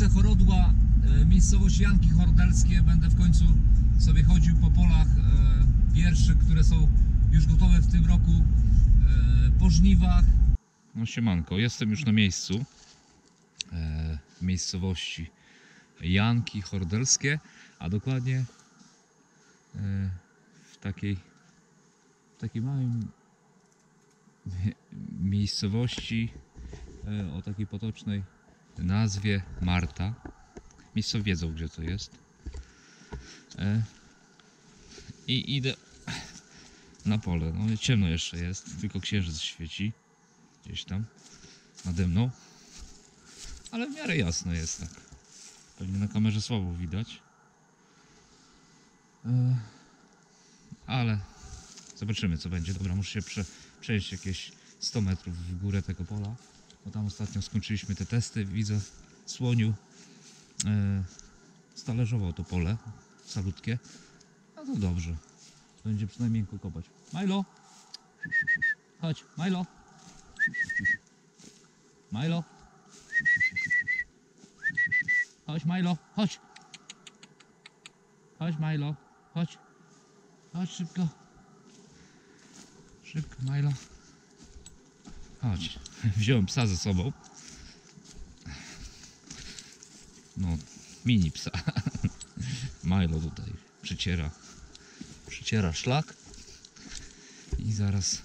okolice Chorodła, e, miejscowość Janki Hordelskie. Będę w końcu sobie chodził po polach e, wierszy, które są już gotowe w tym roku, e, po żniwach. No siemanko, jestem już na miejscu w miejscowości Janki Hordelskie, a dokładnie w takiej w takiej małej mie- miejscowości o takiej potocznej nazwie Marta. Miejscowi wiedzą, gdzie to jest. E, I idę na pole. No ciemno jeszcze jest, tylko księżyc świeci gdzieś tam nade mną. Ale w miarę jasno jest tak. Pewnie na kamerze słabo widać. E, ale zobaczymy co będzie. Dobra, muszę się prze, przejść jakieś 100 metrów w górę tego pola. Bo tam ostatnio skończyliśmy te testy. Widzę słoniu e, to pole salutkie. No to dobrze. Będzie przynajmniej kopać. Milo! Chodź, Milo! Milo! Chodź, Milo, chodź! Chodź, Milo, chodź! Chodź szybko! Szybko, Milo! Chodź. Wziąłem psa ze sobą. No, mini psa. Milo tutaj przyciera, przyciera szlak. I zaraz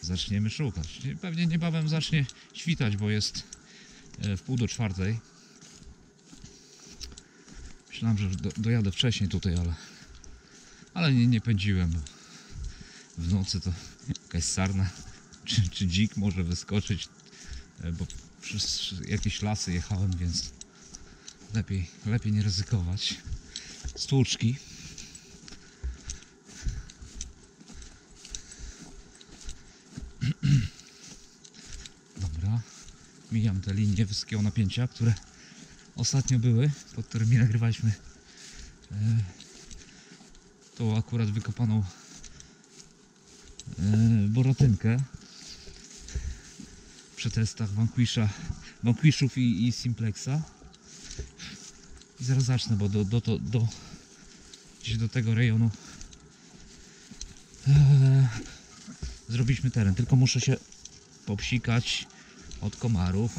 zaczniemy szukać. Pewnie niebawem zacznie świtać, bo jest e, w pół do czwartej. Myślałem, że do, dojadę wcześniej tutaj, ale, ale nie, nie pędziłem. W nocy to jakaś sarna czy, czy dzik może wyskoczyć, e, bo przez jakieś lasy jechałem, więc lepiej, lepiej nie ryzykować. Stłuczki. Dobra, mijam te linie wysokiego napięcia, które ostatnio były, pod którymi nagrywaliśmy e, tą akurat wykopaną boratynkę przy testach Vanquisha, Vanquishów i, i Simplexa. I zaraz zacznę, bo do, do, do, do, gdzieś do tego rejonu e, zrobiliśmy teren. Tylko muszę się popsikać od komarów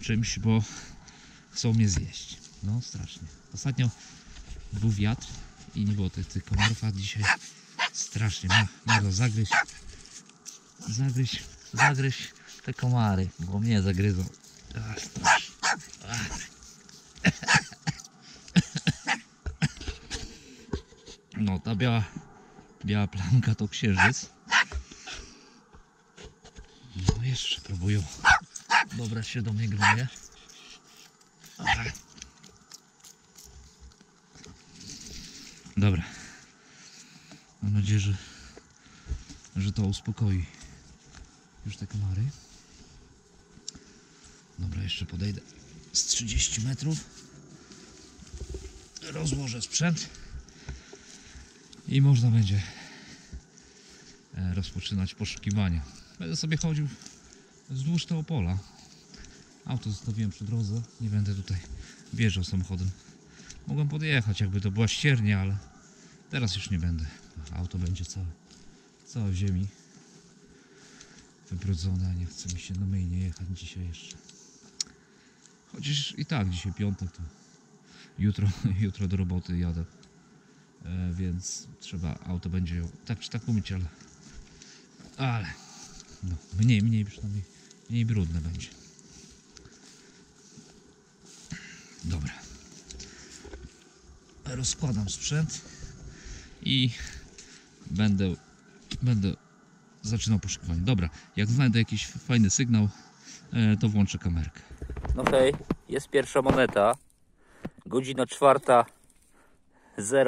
czymś, bo chcą mnie zjeść. No strasznie. Ostatnio był wiatr i nie było tych, tych komarów, a dzisiaj strasznie. Ma, Marlo, zagryź. Zagryź, zagryź te komary, bo mnie zagryzą. No, ta biała, biała plamka to księżyc. No, jeszcze próbują dobrać się do mnie gruje. Dobra. Nadzieję, że, że to uspokoi już te komary. Dobra, jeszcze podejdę z 30 metrów. Rozłożę sprzęt i można będzie e, rozpoczynać poszukiwania. Będę sobie chodził wzdłuż tego pola. Auto zostawiłem przy drodze. Nie będę tutaj wjeżdżał samochodem. Mogłem podjechać, jakby to była ściernia, ale teraz już nie będę. Auto będzie całe, całe w ziemi wybrudzone, nie chce mi się na myjnie jechać dzisiaj jeszcze. Chociaż i tak dzisiaj piątek to jutro, jutro do roboty jadę. E, więc trzeba, auto będzie tak czy tak umyć, ale ale no, mniej, mniej przynajmniej mniej brudne będzie. Dobra. Rozkładam sprzęt i będę będę zaczynał poszukiwanie. Dobra, jak znajdę jakiś fajny sygnał, e, to włączę kamerkę. No hej, jest pierwsza moneta. Godzina czwarta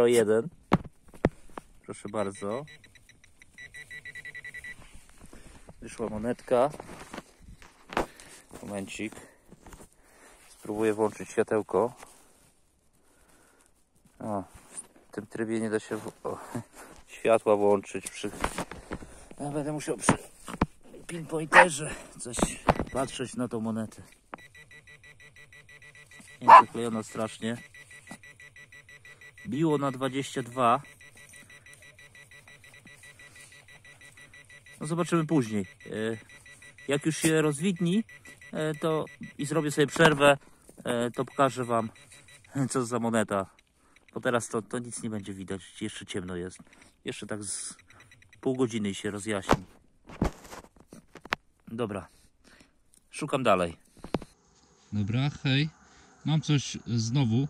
01. Proszę bardzo. Wyszła monetka. Momencik. Spróbuję włączyć światełko. O, w tym trybie nie da się o, światła włączyć przy... Ja będę musiał przy pinpointerze coś patrzeć na tą monetę. Jest zaklejona strasznie. Biło na 22. No zobaczymy później. E, Jak już się rozwidni, e, to i zrobię sobie przerwę, e, to pokażę Wam, co za moneta. Bo teraz to, to nic nie będzie widać, jeszcze ciemno jest. Jeszcze tak z pół godziny się rozjaśni. Dobra, szukam dalej. Dobra, hej. Mam coś znowu.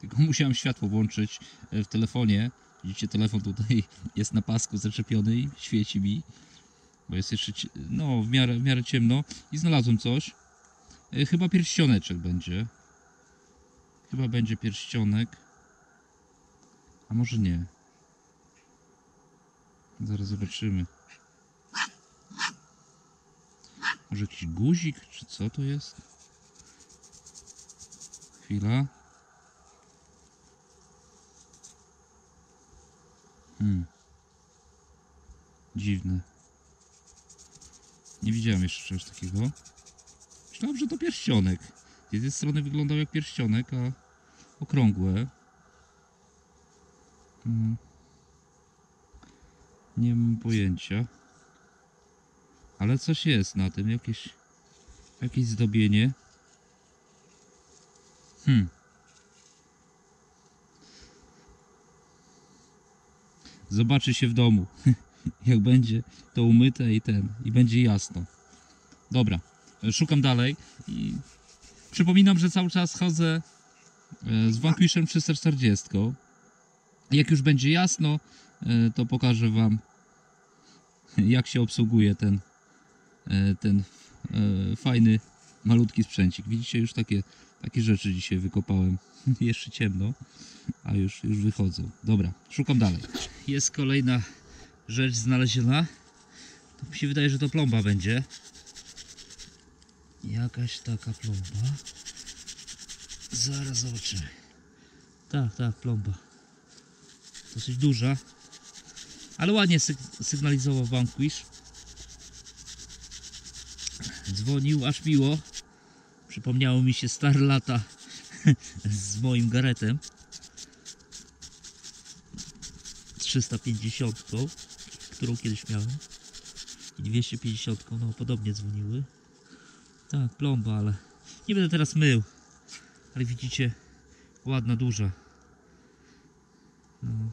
Tylko musiałem światło włączyć e, w telefonie. Widzicie, telefon tutaj jest na pasku zaczepiony i świeci mi. Bo jest jeszcze no, w miarę, w miarę ciemno. I znalazłem coś. E, Chyba pierścioneczek będzie. Chyba będzie pierścionek. Może nie. Zaraz zobaczymy. Może jakiś guzik, czy co to jest? Chwila. Hmm. Dziwne. Nie widziałem jeszcze czegoś takiego. Myślałem, że to pierścionek. Z jednej strony wyglądał jak pierścionek, a okrągłe. Hmm. Nie mam pojęcia. Ale coś jest na tym, jakieś, jakieś zdobienie. Hmm. Zobaczy się w domu. Jak będzie to umyte i ten, i będzie jasno. Dobra, szukam dalej i przypominam, że cały czas chodzę e, z Vanquishem 340. Jak już będzie jasno, e, to pokażę Wam, jak się obsługuje ten, e, ten e, fajny, malutki sprzęcik. Widzicie, już takie, takie rzeczy dzisiaj wykopałem. Jeszcze ciemno, a już, już wychodzą. Dobra, szukam dalej. Jest kolejna rzecz znaleziona. To mi się wydaje, że to plomba będzie. Jakaś taka plomba. Zaraz zobaczymy. Tak, tak, plomba. Dosyć duża. Ale ładnie syg- sygnalizował Vanquish. Dzwonił aż miło. Przypomniało mi się stare lata z moim garetem. 350, którą kiedyś miałem. I 250, no podobnie dzwoniły. Tak, plomba, ale nie będę teraz mył. Ale widzicie, ładna, duża. No,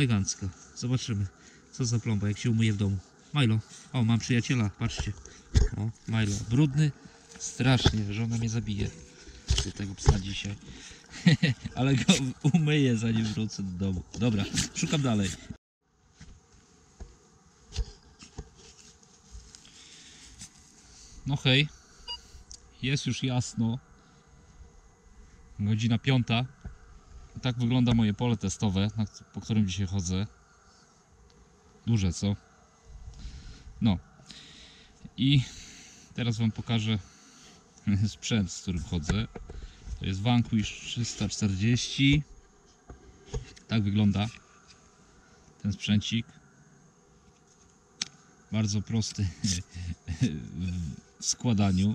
elegancka. Zobaczymy, co za plomba, jak się umyje w domu. Milo, o, mam przyjaciela, patrzcie. O, Milo, brudny, strasznie, żona mnie zabije. Ty tego psa dzisiaj. Ale go umyję zanim wrócę do domu. Dobra, szukam dalej. No hej, jest już jasno. Godzina piąta. Tak wygląda moje pole testowe, po którym dzisiaj chodzę. Duże, co? No. I teraz Wam pokażę sprzęt, z którym chodzę. To jest Vanquish 340. Tak wygląda ten sprzęcik. Bardzo prosty w składaniu.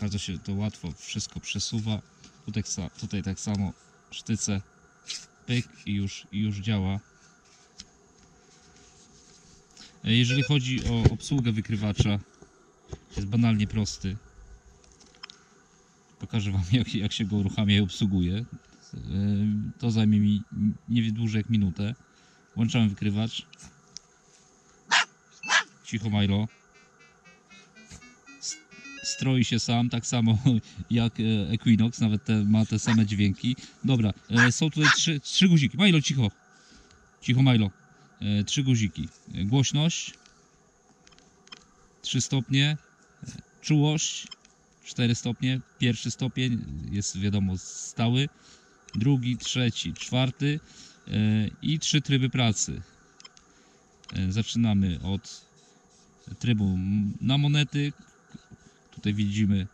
Bardzo się to łatwo wszystko przesuwa. Tutaj, sa- tutaj tak samo sztyce, pyk i już, i już działa. E, Jeżeli chodzi o obsługę wykrywacza, jest banalnie prosty. Pokażę Wam jak, jak się go uruchamia i obsługuje. E, To zajmie mi nie dłużej jak minutę. Włączamy wykrywacz. Cicho Milo. Stroi się sam, tak samo jak e, Equinox, nawet te, ma te same dźwięki. Dobra, e, są tutaj trzy, trzy guziki. Milo, cicho. Cicho Milo. E, Trzy guziki. Głośność. 3 stopnie. Czułość. 4 stopnie. Pierwszy stopień jest wiadomo stały. Drugi, trzeci, czwarty i trzy tryby pracy. Zaczynamy od trybu na monety. Tutaj widzimy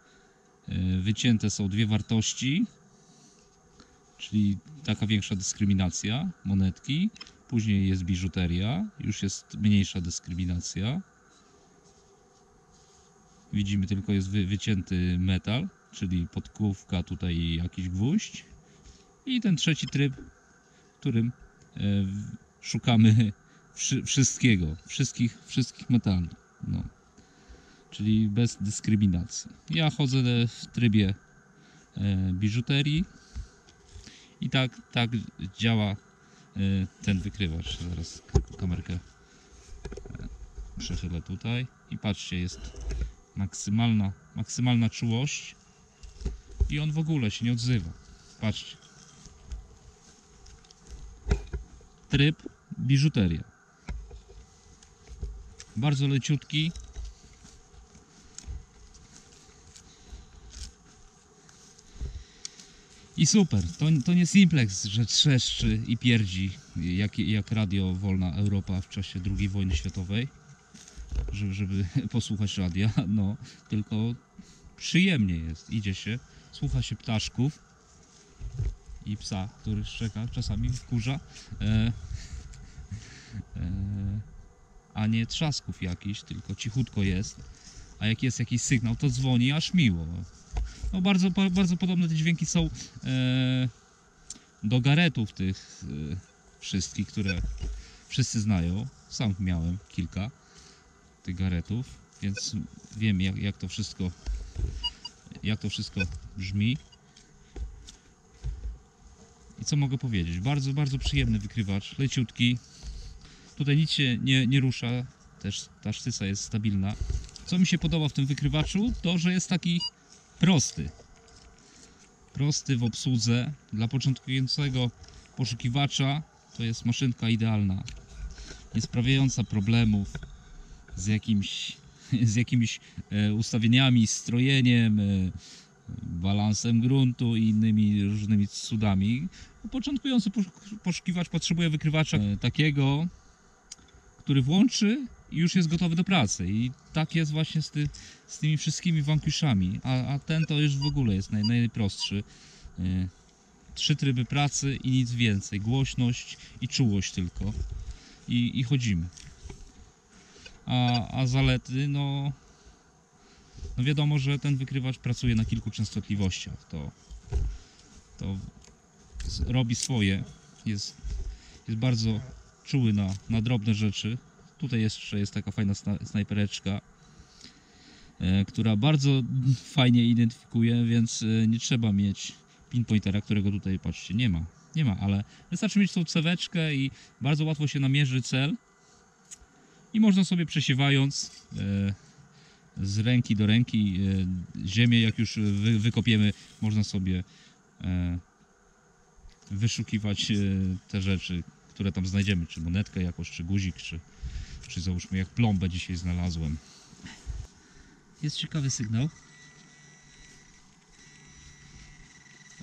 e, wycięte są dwie wartości, czyli taka większa dyskryminacja monetki. Później jest biżuteria, już jest mniejsza dyskryminacja. Widzimy tylko jest wy, wycięty metal, czyli podkówka tutaj jakiś gwóźdź. I ten trzeci tryb, w którym e, w- szukamy wszy, wszystkiego, wszystkich, wszystkich metali. No. Czyli bez dyskryminacji. Ja chodzę w trybie e, biżuterii i tak, tak działa e, ten wykrywacz. Zaraz kamerkę e, przechylę tutaj i patrzcie, jest maksymalna, maksymalna czułość i on w ogóle się nie odzywa. Patrzcie. Tryb biżuteria. Bardzo leciutki. I super, to, to nie simplex, że trzeszczy i pierdzi jak, jak radio Wolna Europa w czasie II wojny światowej, żeby, żeby posłuchać radia, no, tylko przyjemnie jest, idzie się, słucha się ptaszków i psa, który szczeka, czasami kurza, e, e, a nie trzasków jakiś, tylko cichutko jest, a jak jest jakiś sygnał, to dzwoni aż miło. No bardzo, bardzo podobne te dźwięki są e, do garetów tych e, wszystkich, które wszyscy znają. Sam miałem kilka tych garetów, więc wiem jak, jak to wszystko jak to wszystko brzmi. I co mogę powiedzieć? Bardzo, bardzo przyjemny wykrywacz, leciutki. Tutaj nic się nie, nie rusza, też ta sztyca jest stabilna. Co mi się podoba w tym wykrywaczu, to że jest taki prosty. Prosty w obsłudze. Dla początkującego poszukiwacza to jest maszynka idealna. Nie sprawiająca problemów z jakimś, z jakimiś e, ustawieniami, strojeniem, e, balansem gruntu i innymi różnymi cudami. Początkujący posz- poszukiwacz potrzebuje wykrywacza e, takiego, który włączy już jest gotowy do pracy. I tak jest właśnie z, ty, z tymi wszystkimi wankuszami. A, a ten to już w ogóle jest naj, najprostszy. E, Trzy tryby pracy i nic więcej. Głośność i czułość tylko. I, i chodzimy. A, a zalety, no, no wiadomo, że ten wykrywacz pracuje na kilku częstotliwościach. To, to robi swoje. Jest, jest bardzo czuły na, na drobne rzeczy. Tutaj jeszcze jest taka fajna sna- snajpereczka, e, która bardzo fajnie identyfikuje, więc e, nie trzeba mieć pinpointera, którego tutaj, patrzcie, nie ma. Nie ma, ale wystarczy mieć tą ceweczkę i bardzo łatwo się namierzy cel i można sobie przesiewając e, z ręki do ręki ziemię, jak już wy, wykopiemy, można sobie wyszukiwać te rzeczy, które tam znajdziemy, czy monetkę jakoś, czy guzik, czy, czy załóżmy jak plombę dzisiaj znalazłem. Jest ciekawy sygnał.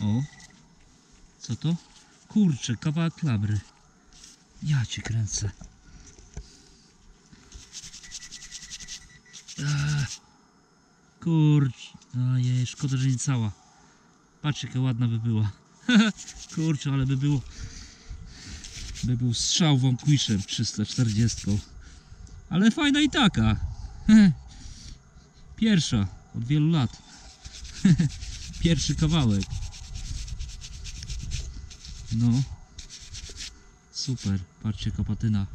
O, co to? Kurczę, kawałek klabry. Ja cię kręcę. Eee, Kurcz, ojej, szkoda, że nie cała. Patrz jaka ładna by była. Kurczę, ale by było by był strzał wąkwiszem 340. Ale fajna i taka. Pierwsza od wielu lat. Pierwszy kawałek. No. Super. Patrzcie, kapatyna.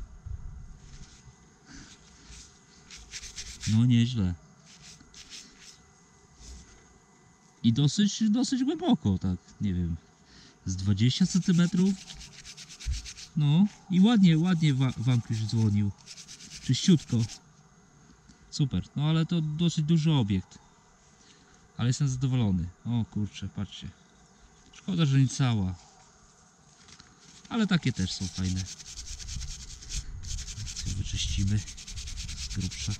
No nieźle. I dosyć, dosyć głęboko, tak, nie wiem, z 20 centymetrów. No i ładnie, ładnie wa- Wankuś dzwonił. Czyściutko. Super. No ale to dosyć duży obiekt. Ale jestem zadowolony. O kurczę, patrzcie. Szkoda, że nie cała. Ale takie też są fajne. Wyczyścimy z grubsza.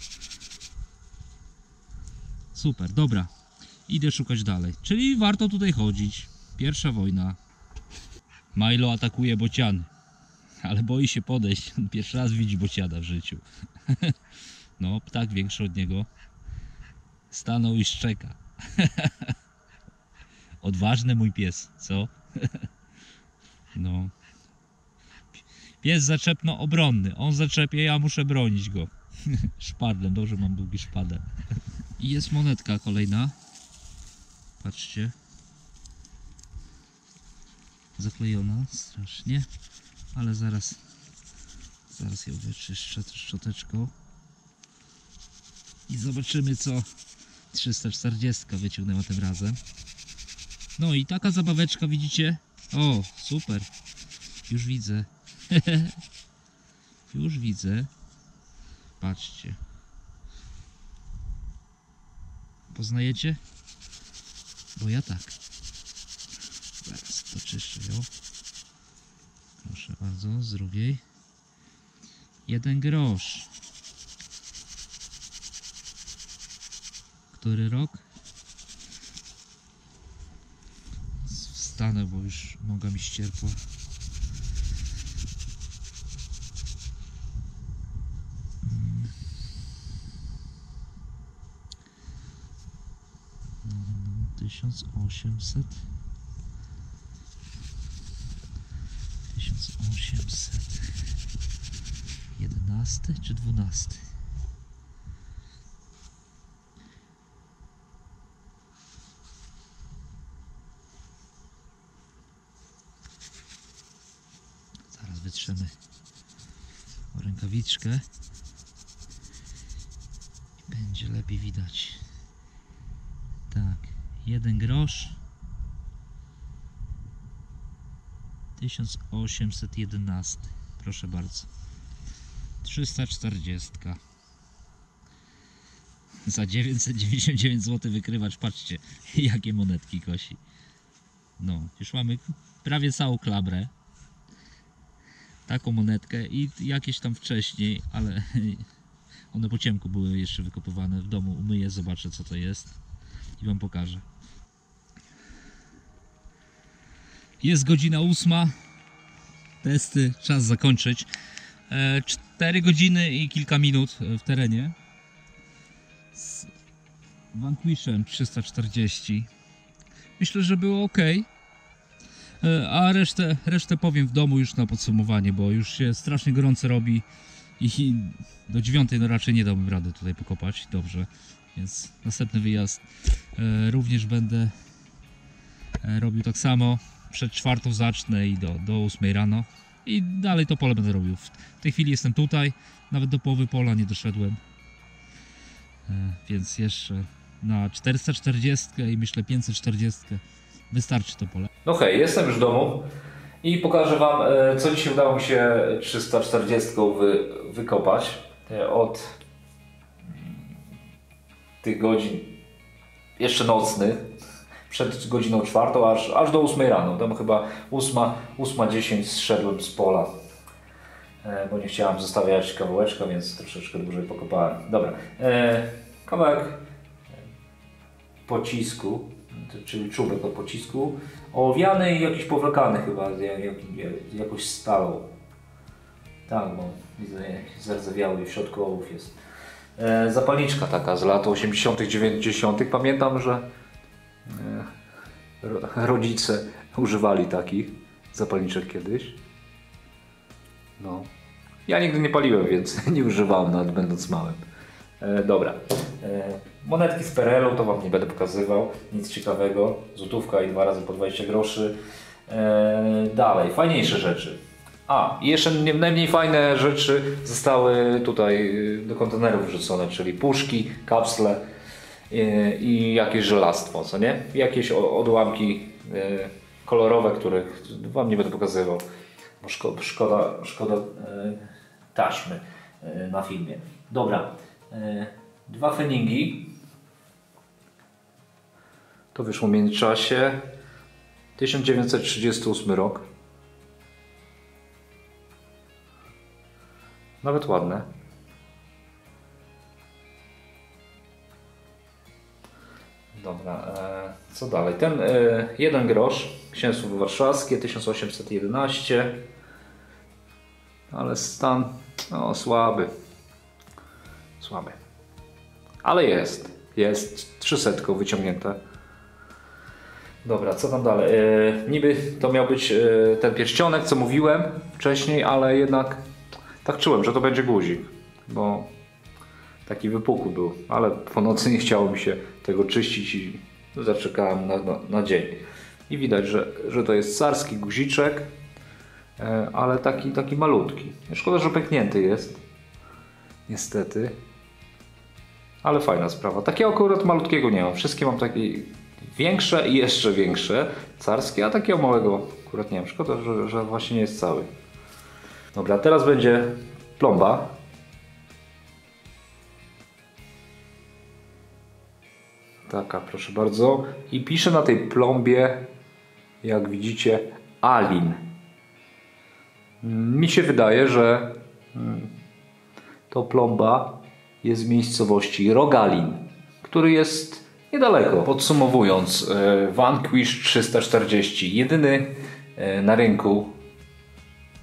Super, dobra. Idę szukać dalej. Czyli warto tutaj chodzić. Pierwsza wojna. Milo atakuje bociany ale boi się podejść. Pierwszy raz widzi bociana w życiu. No, ptak większy od niego stanął i szczeka. Odważny mój pies, co? No. Pies zaczepno obronny. On zaczepie, ja muszę bronić go. Szpadlem, dobrze mam długi szpadę. I jest monetka kolejna. Patrzcie. Zaklejona strasznie, ale zaraz zaraz ją wyczyszczę szczoteczką. I zobaczymy co 340 wyciągnęła tym razem. No i taka zabaweczka widzicie? O, super. Już widzę. Już widzę. Patrzcie. Poznajecie? Bo ja tak. Zaraz doczyszczę ją. Bardzo, z drugiej. Jeden grosz. Który rok? Wstanę, bo już noga mi ścierpła. Mm. No, no, 1800 1811 czy 12? Zaraz wytrzemy rękawiczkę będzie lepiej widać. Tak, jeden grosz 1811. Proszę bardzo. 340. Za 999 zł wykrywacz. Patrzcie, jakie monetki kosi. No, już mamy prawie całą klabrę. Taką monetkę i jakieś tam wcześniej, ale one po ciemku były jeszcze wykopywane. W domu umyję, zobaczę co to jest i Wam pokażę. Jest godzina ósma. Testy, czas zakończyć. 4 godziny i kilka minut e, w terenie. Z Vanquishem 340. Myślę, że było ok. A resztę, resztę powiem w domu już na podsumowanie, bo już się strasznie gorąco robi i do dziewiątej no raczej nie dałbym rady tutaj pokopać. Dobrze, więc następny wyjazd e, również będę e, robił tak samo przed czwartą zacznę i do, do 8 rano i dalej to pole będę robił. W tej chwili jestem tutaj, nawet do połowy pola nie doszedłem. E, więc jeszcze na 440 i myślę 540 wystarczy to pole. No hej, jestem już w domu i pokażę Wam, e, co dzisiaj udało mi się 340 wy, wykopać e, od tych godzin jeszcze nocnych przed godziną czwartą, aż, aż do 8 rano. Tam chyba 8, 8.10 zszedłem z pola, e, bo nie chciałem zostawiać kawałeczka, więc troszeczkę dłużej pokopałem. Dobra, e, kawałek pocisku, czyli czubek od pocisku, owiany i jakiś powlekany chyba, jak, jak. Tak, bo widzę, zardzewiały w środku ołów jest. E, zapalniczka taka z lat 80., 90. Pamiętam, że rodzice używali takich zapalniczek kiedyś. No. Ja nigdy nie paliłem, więc nie używałem nawet będąc małym. E, dobra. E, monetki z Perelu to Wam nie będę pokazywał. Nic ciekawego. Złotówka i dwa razy po 20 groszy. E, dalej, fajniejsze rzeczy. A, jeszcze nie- najmniej fajne rzeczy zostały tutaj y, do kontenerów wrzucone, czyli puszki, kapsle i jakieś żelastwo, co nie? Jakieś odłamki y, kolorowe, których Wam nie będę pokazywał, bo szko, szkoda, szkoda y, taśmy na filmie. Dobra, dwa feningi. To wyszło w międzyczasie 1938 rok. Nawet ładne. Dobra, e, co dalej? Ten e, jeden grosz, księstwo warszawskie, 1811. Ale stan, no słaby. Słaby. Ale jest. Jest 300 wyciągnięte. Dobra, co tam dalej? E, niby to miał być e, ten pierścionek, co mówiłem wcześniej, ale jednak tak czułem, że to będzie guzik, bo taki wypukły był, ale po nocy nie chciało mi się tego czyścić i zaczekałem na, na, na dzień. I widać, że, że to jest carski guziczek, e, ale taki, taki malutki. Szkoda, że pęknięty jest. Niestety. Ale fajna sprawa. Takiego akurat malutkiego nie mam. Wszystkie mam takie większe i jeszcze większe carskie, a takiego małego akurat nie mam. Szkoda, że, że właśnie nie jest cały. Dobra, teraz będzie plomba. Taka, proszę bardzo. I piszę na tej plombie, jak widzicie, Alin. Mi się wydaje, że mm, to plomba jest w miejscowości Rogalin, który jest niedaleko. Podsumowując, e, Vanquish 340, jedyny e, na rynku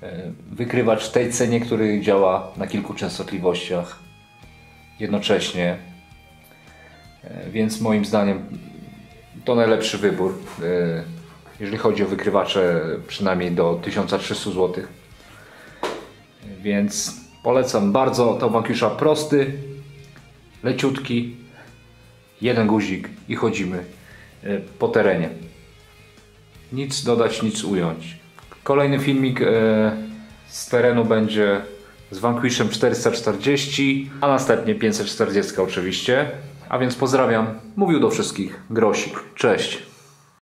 e, wykrywacz w tej cenie, który działa na kilku częstotliwościach jednocześnie. E, Więc moim zdaniem to najlepszy wybór, e, jeżeli chodzi o wykrywacze przynajmniej do 1300 zł. Więc polecam bardzo to Vanquisha prosty, leciutki, jeden guzik i chodzimy e, po terenie. Nic dodać, nic ująć. Kolejny filmik z terenu będzie z Vanquishem 440, a następnie 540 oczywiście. A więc pozdrawiam. Mówił do wszystkich Grosik. Cześć.